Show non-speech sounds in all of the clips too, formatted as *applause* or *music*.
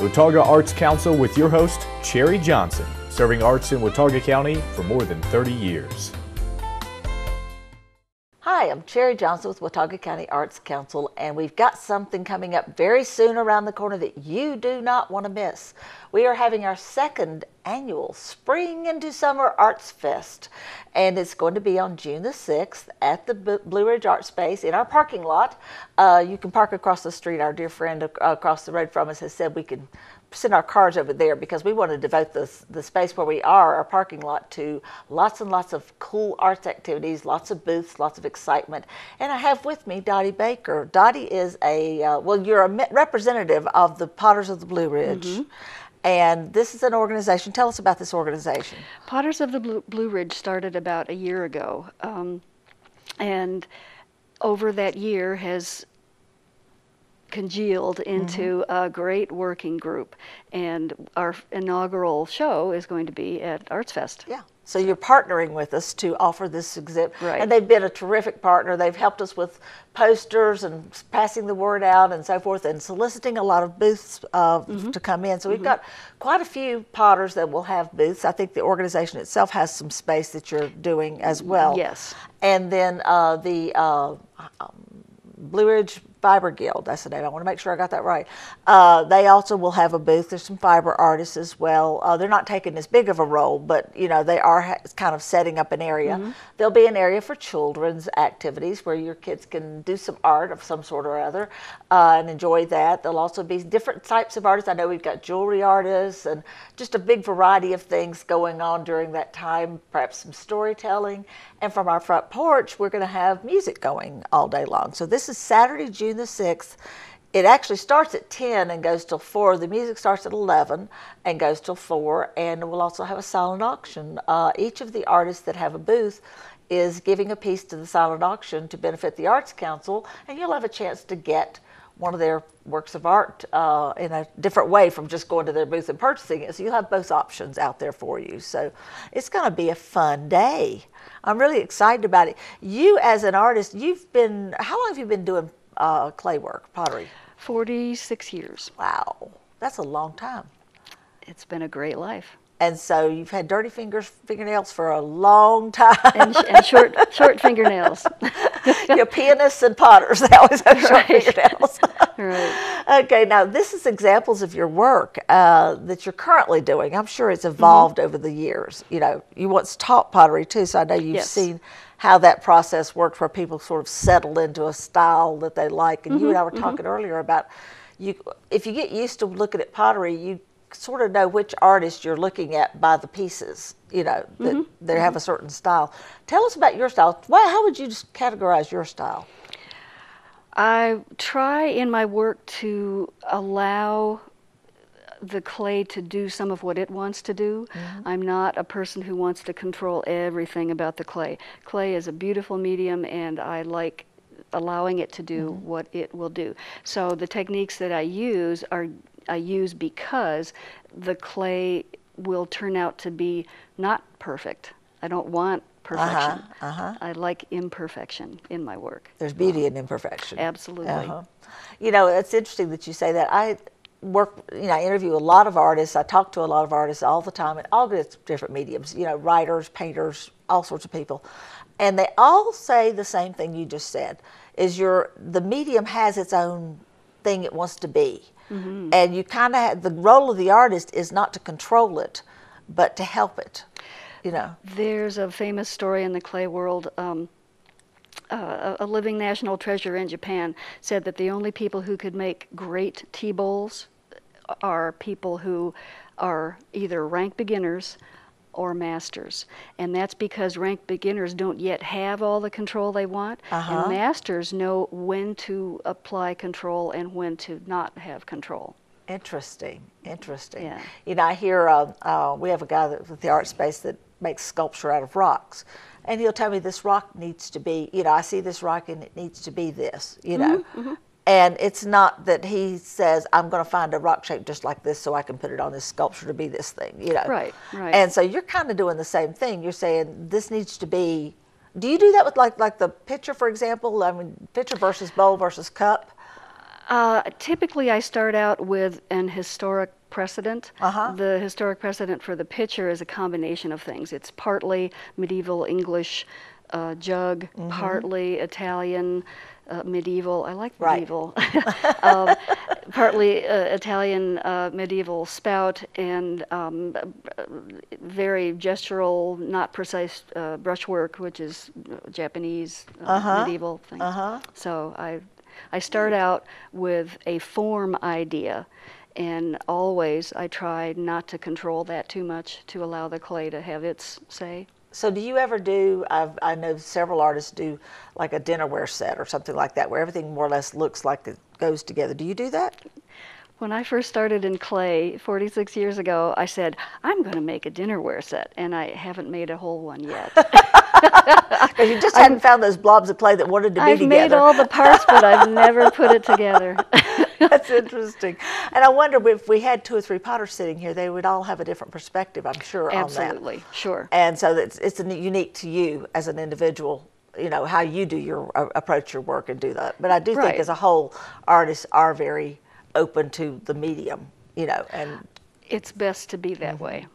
Watauga Arts Council with your host, Cherry Johnson, serving arts in Watauga County for more than 30 years. Hi, I'm Cherry Johnson with Watauga County Arts Council, and we've got something coming up very soon around the corner that you do not want to miss. We are having our second annual Spring into Summer Arts Fest, and it's going to be on June the 6th at the Blue Ridge Art Space in our parking lot. Uh, you can park across the street. Our dear friend across the road from us has said we can send our cars over there because we want to devote this, the space where we are, our parking lot, to lots and lots of cool arts activities, lots of booths, lots of excitement. And I have with me Dottie Baker. Dottie is a, uh, well, you're a representative of the Potters of the Blue Ridge. Mm-hmm. And this is an organization. Tell us about this organization. Potters of the Blue, Ridge started about a year ago. Um, and over that year has congealed into mm-hmm. a great working group. And our inaugural show is going to be at Arts Fest. Yeah. So you're partnering with us to offer this exhibit. Right. And they've been a terrific partner. They've helped us with posters and passing the word out and so forth and soliciting a lot of booths uh, mm-hmm. to come in. So we've mm-hmm. got quite a few potters that will have booths. I think the organization itself has some space that you're doing as well. Yes. And then uh, the uh, um, Blue Ridge Fiber Guild. That's the name. I want to make sure I got that right. Uh, they also will have a booth. There's some fiber artists as well. Uh, they're not taking as big of a role, but you know they are ha- kind of setting up an area. Mm-hmm. There'll be an area for children's activities where your kids can do some art of some sort or other uh, and enjoy that. There'll also be different types of artists. I know we've got jewelry artists and just a big variety of things going on during that time. Perhaps some storytelling. And from our front porch, we're going to have music going all day long. So this is Saturday, June the 6th. It actually starts at 10 and goes till 4. The music starts at 11 and goes till 4. And we'll also have a silent auction. Uh, each of the artists that have a booth is giving a piece to the silent auction to benefit the Arts Council, and you'll have a chance to get one of their works of art uh, in a different way from just going to their booth and purchasing it. So you'll have both options out there for you. So it's going to be a fun day. I'm really excited about it. You, as an artist, you've been, how long have you been doing uh, clay work, pottery? 46 years. Wow, that's a long time. It's been a great life. And so you've had dirty fingers, fingernails for a long *laughs* time. And, and short, short fingernails. *laughs* *laughs* Your pianists and potters, *laughs* they always have short right. fingernails. *laughs* right. Okay, now this is examples of your work uh, that you're currently doing. I'm sure it's evolved mm-hmm. over the years. You know, you once taught pottery too, so I know you've yes. seen how that process worked where people sort of settle into a style that they like. And mm-hmm, you and I were mm-hmm. talking earlier about you if you get used to looking at pottery, you sort of know which artist you're looking at by the pieces, you know, that mm-hmm, they have a certain style. Tell us about your style. Why, how would you categorize your style? I try in my work to allow the clay to do some of what it wants to do. Mm-hmm. I'm not a person who wants to control everything about the clay. Clay is a beautiful medium, and I like allowing it to do mm-hmm. what it will do. So the techniques that I use are I use because the clay will turn out to be not perfect. I don't want perfection. Uh-huh, uh-huh. I like imperfection in my work. There's beauty in imperfection. Absolutely. Uh-huh. You know, it's interesting that you say that. I work, you know, I interview a lot of artists. I talk to a lot of artists all the time, in all different mediums. You know, writers, painters, all sorts of people, and they all say the same thing you just said: is your the medium has its own thing it wants to be, mm-hmm. and you kind of the role of the artist is not to control it, but to help it. You know, there's a famous story in the clay world. Um, uh, a living national treasure in Japan said that the only people who could make great tea bowls are people who are either rank beginners or masters. And that's because rank beginners don't yet have all the control they want, uh-huh. and masters know when to apply control and when to not have control. Interesting, interesting. Yeah. You know, I hear uh, uh, we have a guy that, with the art space that makes sculpture out of rocks and he'll tell me this rock needs to be, you know, I see this rock and it needs to be this, you know. Mm-hmm, mm-hmm. And it's not that he says, I'm going to find a rock shape just like this so I can put it on this sculpture to be this thing, you know. Right, right. And so you're kind of doing the same thing. You're saying this needs to be. Do you do that with like like the pitcher, for example? I mean, pitcher versus bowl versus cup. Uh, typically, I start out with an historic precedent. Uh-huh. The historic precedent for the pitcher is a combination of things. It's partly medieval English uh, jug, Mm-hmm. partly Italian uh, medieval. I like Right. medieval. *laughs* um, partly uh, Italian uh, medieval spout and um, very gestural, not precise uh, brushwork, which is Japanese uh, Uh-huh. medieval thing. Uh-huh. So I, I start out with a form idea, and always I try not to control that too much to allow the clay to have its say. So do you ever do? I've, I know several artists do like a dinnerware set or something like that, where everything more or less looks like it goes together. Do you do that? When I first started in clay 46 years ago, I said, I'm going to make a dinnerware set, and I haven't made a whole one yet. *laughs* Because you just hadn't found those blobs of clay that wanted to be I've together. made all the parts, but I've never put it together. *laughs* *laughs* That's *laughs* interesting. And I wonder if we had two or three potters sitting here, they would all have a different perspective, I'm sure, on that. Absolutely, sure. And so it's, it's unique to you as an individual, you know, how you do your uh, approach your work and do that. But I do think as a whole, artists are very open to the medium, you know, and It's best to be that Mm-hmm. way.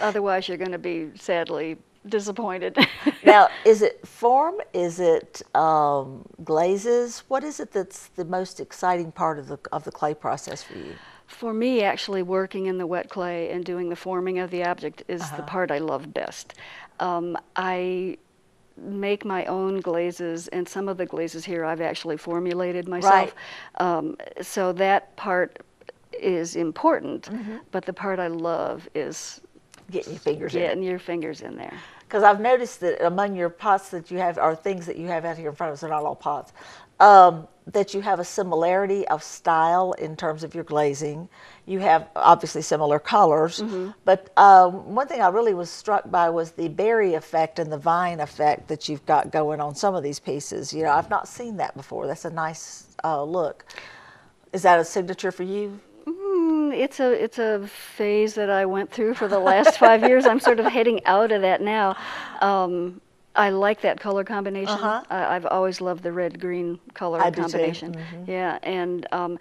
Otherwise, you're going to be sadly disappointed. *laughs* now, is it form? Is it um, glazes? What is it that's the most exciting part of the of the clay process for you? For me, actually working in the wet clay and doing the forming of the object is Uh-huh. the part I love best. Um, I make my own glazes, and some of the glazes here I've actually formulated myself. Um, so that part is important, Mm-hmm. but the part I love is Getting your fingers in getting your fingers in there. Because I've noticed that among your pots that you have, or things that you have out here in front of us, they're not all pots, um, that you have a similarity of style in terms of your glazing. You have obviously similar colors, Mm-hmm. but um, one thing I really was struck by was the berry effect and the vine effect that you've got going on some of these pieces. You know, I've not seen that before. That's a nice uh, look. Is that a signature for you? It's a it's a phase that I went through for the last five *laughs* years. I'm sort of heading out of that now. Um, I like that color combination. Uh-huh. I, I've always loved the red green color I do too. Mm-hmm. combination. Yeah, and um,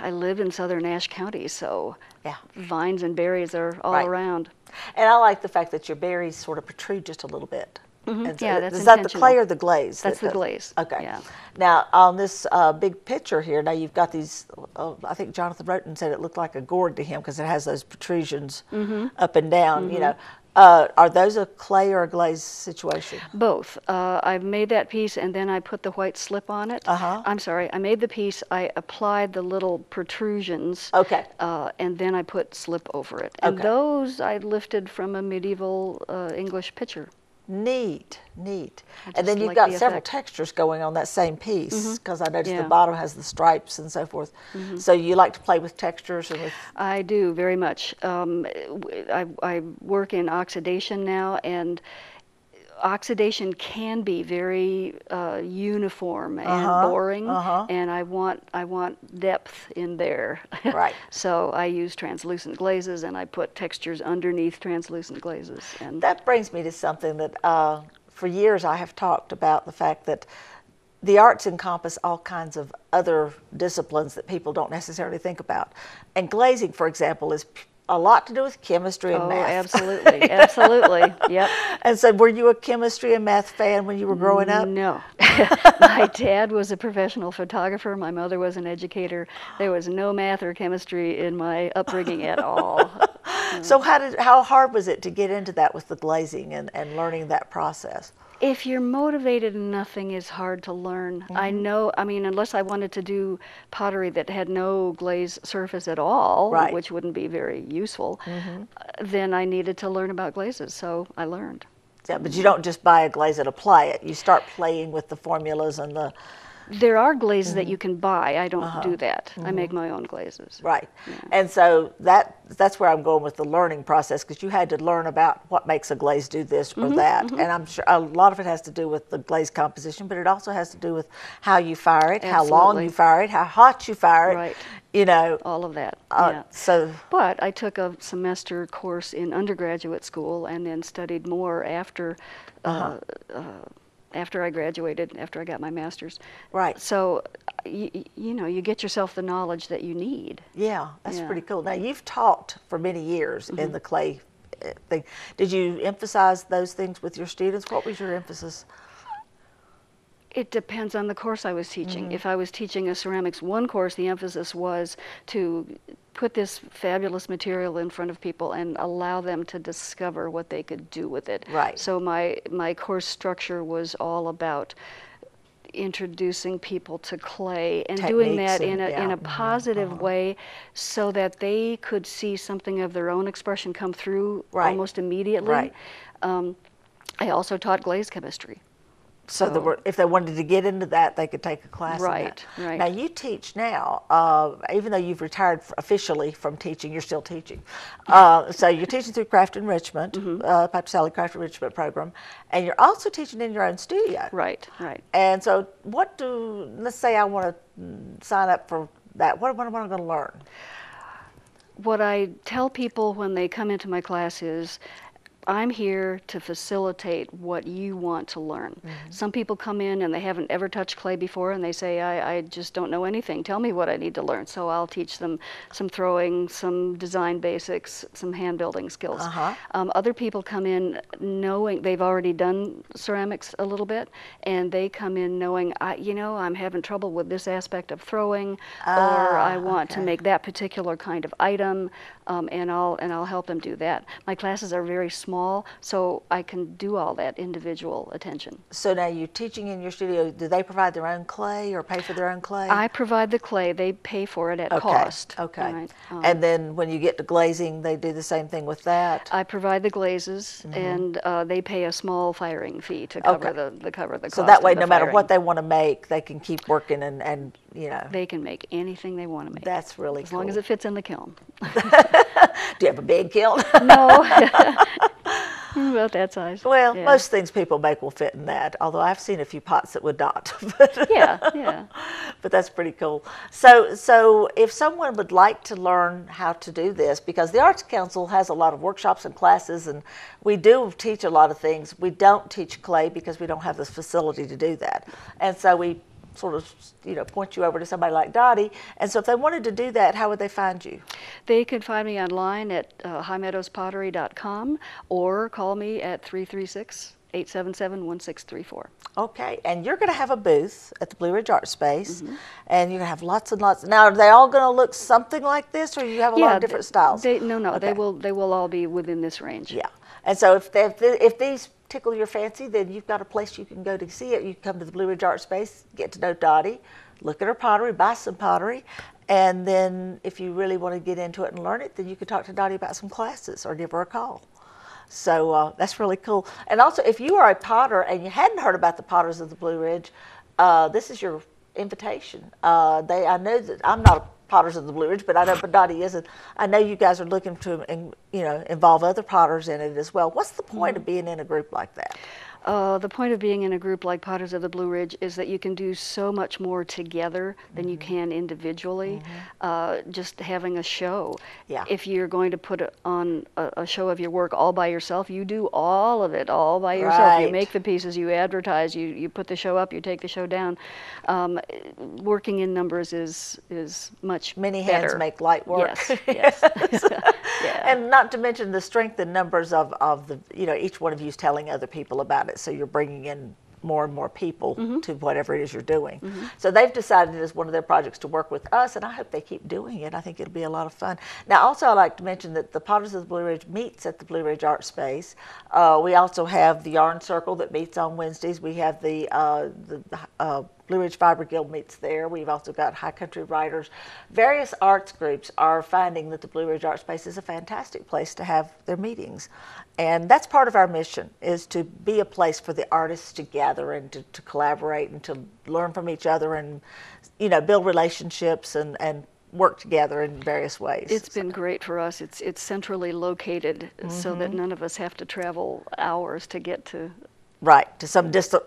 I live in southern Ashe County, so Yeah. vines and berries are all Right. around. And I like the fact that your berries sort of protrude just a little bit. And so Yeah, that's is that the clay or the glaze? That's that the glaze, Okay. yeah. Now on this uh, big picture here, now you've got these. Uh, I think Jonathan Roten said it looked like a gourd to him because it has those protrusions Mm-hmm. up and down. You know, uh, are those a clay or a glaze situation? Both. Uh, I made that piece and then I put the white slip on it. Uh-huh. I'm sorry, I made the piece, I applied the little protrusions. Okay. Uh, and then I put slip over it. And Okay. those I lifted from a medieval uh, English picture. Neat, neat. And then you've like got the several effect. textures going on that same piece because I noticed the Yeah. bottom has the stripes and so forth. So you like to play with textures and with I do very much. Um, I, I work in oxidation now, and oxidation can be very uh, uniform and Uh-huh, boring, uh-huh. and I want I want depth in there. Right. *laughs* so I use translucent glazes, and I put textures underneath translucent glazes, and That brings me to something that uh, for years I have talked about the fact that the arts encompass all kinds of other disciplines that people don't necessarily think about. And glazing, for example, is p- a lot to do with chemistry and math. oh, math. absolutely, *laughs* absolutely, yep. And so, were you a chemistry and math fan when you were growing up? No. *laughs* my dad was a professional photographer. My mother was an educator. There was no math or chemistry in my upbringing at all. *laughs* So, how did how hard was it to get into that with the glazing and, and learning that process? if you're motivated, nothing is hard to learn. I Mm-hmm. know, I mean, unless I wanted to do pottery that had no glaze surface at all, Right. Mm-hmm. which wouldn't be very useful, uh, then I needed to learn about glazes. So I learned. Yeah, but you don't just buy a glaze and apply it. You start playing with the formulas and the There are glazes Mm-hmm. that you can buy. I don't Uh-huh. do that. I make my own glazes. Right. And so that that's where I'm going with the learning process because you had to learn about what makes a glaze do this Mm-hmm, or that. And I'm sure a lot of it has to do with the glaze composition, but it also has to do with how you fire it, how long you fire it, how hot you fire it. Right. You know. All of that. Uh, yeah. So But I took a semester course in undergraduate school and then studied more after uh, Uh-huh. uh, after I graduated, after I got my master's. Right. So, you, you know, you get yourself the knowledge that you need. Yeah, that's Yeah. Mm-hmm. pretty cool. Now you've taught for many years in the clay uh, thing. Did you emphasize those things with your students? What was your emphasis? It depends on the course I was teaching. Mm-hmm. If I was teaching a ceramics one course, the emphasis was to put this fabulous material in front of people and allow them to discover what they could do with it. Right. So my my course structure was all about introducing people to clay and doing that in a in yeah. Uh-huh. a positive way so that they could see something of their own expression come through Right. almost immediately. Right. Um, I also taught glaze chemistry. So, there were, if they wanted to get into that, they could take a class. in Right, that. right. Now you teach now, uh, even though you've retired officially from teaching, you're still teaching. Uh, so you're teaching through Craft Enrichment, Mm-hmm. uh, Patrick Sally Craft Enrichment program, and you're also teaching in your own studio. Right, right. And so, what do let's say I want to sign up for that? What, what am I going to learn? what I tell people when they come into my class is I'm here to facilitate what you want to learn. Mm-hmm. Some people come in and they haven't ever touched clay before and they say, I, I just don't know anything. Tell me what I need to learn. So I'll teach them some throwing, some design basics, some hand building skills. Uh-huh. Um, other people come in knowing they've already done ceramics a little bit and they come in knowing, I, you know, I'm having trouble with this aspect of throwing or I Ah, want to make that particular kind of item, um, and I'll and I'll help them do that. My classes are very small, so I can do all that individual attention. So now you're teaching in your studio. Do they provide their own clay or pay for their own clay? I provide the clay; they pay for it at okay. cost. Okay. right? Um, and then when you get to glazing, they do the same thing with that. I provide the glazes, and uh, they pay a small firing fee to cover. Okay. the, the cover the cost. so that way, no matter firing. what they want to make, they can keep working and, and you know. they can make anything they want to make. That's really as cool. long as it fits in the kiln. *laughs* Do you have a big kiln? *laughs* no, *laughs* about that size. well, Yeah. most things people make will fit in that. Although I've seen a few pots that would not. But- Yeah, yeah. but that's pretty cool. So, so if someone would like to learn how to do this, because the Arts Council has a lot of workshops and classes, and we do teach a lot of things. We don't teach clay because we don't have the facility to do that, and so we sort of, you know, point you over to somebody like Dottie. And so, if they wanted to do that, how would they find you? They can find me online at uh, highmeadowspottery.com or call me at 336 877 1634. Okay, and you're going to have a booth at the Blue Ridge Art Space, Mm-hmm. and you're going to have lots and lots. Now, are they all going to look something like this, or you have a lot of different styles? They, no, no, they will they will all be within this range. Yeah, and so if they, if, the, if these tickle your fancy, then you've got a place you can go to see it. You come to the Blue Ridge Art Space, get to know Dottie, look at her pottery, buy some pottery, and then if you really want to get into it and learn it, then you can talk to Dottie about some classes or give her a call. So uh, that's really cool. And also, if you are a potter and you hadn't heard about the Potters of the Blue Ridge, uh, this is your invitation. Uh, they, I know that I'm not a Potters of the Blue Ridge, but I know Dottie is, and I know you guys are looking to, you know, involve other potters in it as well. What's the point mm-hmm. of being in a group like that? Uh, the point of being in a group like Potters of the Blue Ridge is that you can do so much more together than you Mm-hmm. can individually. Uh, just having a show. Yeah. If you're going to put on a, a show of your work all by yourself, you do all of it all by yourself. Right. You make the pieces, you advertise, you, you put the show up, you take the show down. Um, working in numbers is is much Many hands make light work. Yes. *laughs* Yes. *laughs* yeah. And not to mention the strength and numbers of, of the, you know, each one of you is telling other people about it. So you're bringing in more and more people Mm-hmm. to whatever it is you're doing. So they've decided as one of their projects to work with us, and I hope they keep doing it. I think it'll be a lot of fun. Now, also, I'd like to mention that the Potters of the Blue Ridge meets at the Blue Ridge Art Space. Uh, we also have the Yarn Circle that meets on Wednesdays. We have the, uh, the uh, Blue Ridge Fiber Guild meets there. We've also got High Country Writers. Various arts groups are finding that the Blue Ridge Art Space is a fantastic place to have their meetings. And that's part of our mission is to be a place for the artists to gather and to, to collaborate and to learn from each other and you know build relationships and, and work together in various ways. It's been great for us. It's it's centrally located so Mm-hmm. that none of us have to travel hours to get to. Right to some distant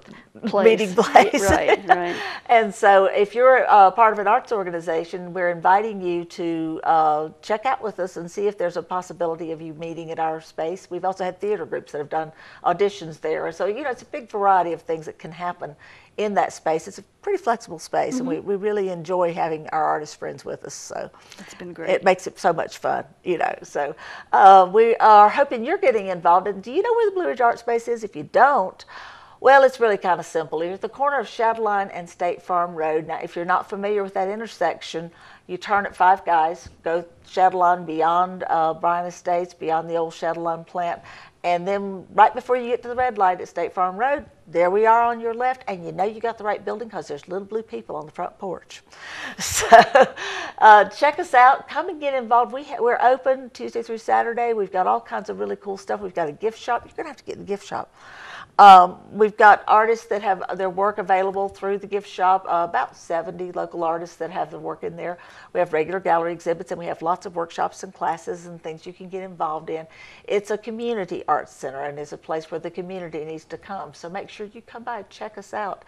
place. meeting place. Right, right. *laughs* and so, if you're uh, part of an arts organization, we're inviting you to uh, check out with us and see if there's a possibility of you meeting at our space. We've also had theater groups that have done auditions there. So, you know, it's a big variety of things that can happen in that space. It's a pretty flexible space, and we, we really enjoy having our artist friends with us. So It's been great. it makes it so much fun, you know. So uh, we are hoping you're getting involved. And do you know where the Blue Ridge Art Space is? If you don't, well, it's really kind of simple. You're at the corner of Shadowline and State Farm Road. Now, if you're not familiar with that intersection, you turn at Five Guys, go Shadowline beyond uh, Bryan Estates, beyond the old Shadowline plant, and then right before you get to the red light at State Farm Road, there we are on your left, and you know you got the right building because there's little blue people on the front porch. *laughs* So uh, check us out. Come and get involved. We we're open Tuesday through Saturday. We've got all kinds of really cool stuff. We've got a gift shop. You're gonna have to get in the gift shop. Um, we've got artists that have their work available through the gift shop, uh, about 70 local artists that have their work in there. We have regular gallery exhibits and we have lots of workshops and classes and things you can get involved in. It's a community arts center and it's a place where the community needs to come. So make sure you come by and check us out.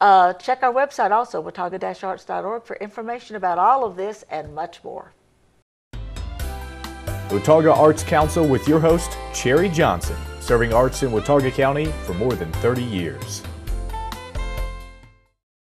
Uh, check our website also, watauga-arts.org, for information about all of this and much more. Watauga Arts Council with your host, Cherry Johnson, serving arts in Watauga County for more than 30 years.